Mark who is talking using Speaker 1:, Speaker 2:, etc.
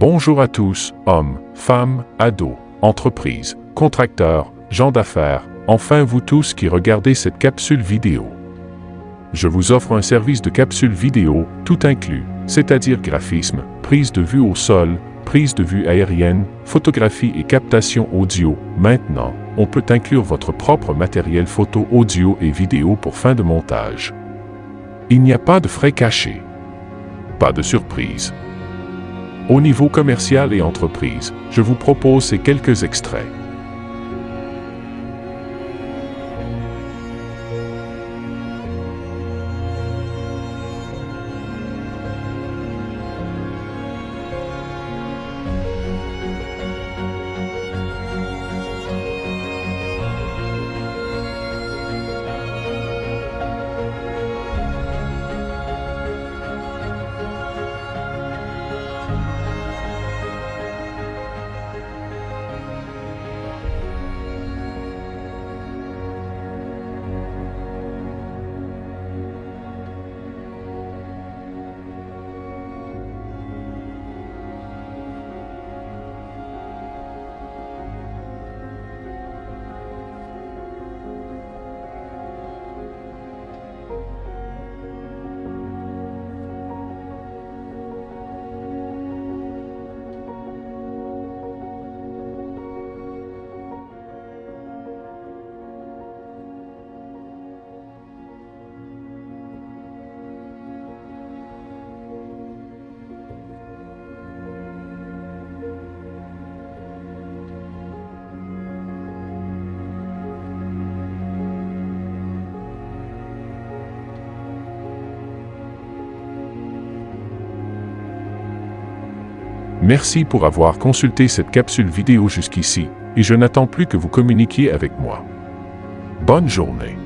Speaker 1: Bonjour à tous, hommes, femmes, ados, entreprises, contracteurs, gens d'affaires, enfin vous tous qui regardez cette capsule vidéo. Je vous offre un service de capsule vidéo, tout inclus, c'est-à-dire graphisme, prise de vue au sol, prise de vue aérienne, photographie et captation audio. Maintenant, on peut inclure votre propre matériel photo, audio et vidéo pour fin de montage. Il n'y a pas de frais cachés. Pas de surprise. Au niveau commercial et entreprise, je vous propose ces quelques extraits. Merci pour avoir consulté cette capsule vidéo jusqu'ici, et je n'attends plus que vous communiquiez avec moi. Bonne journée.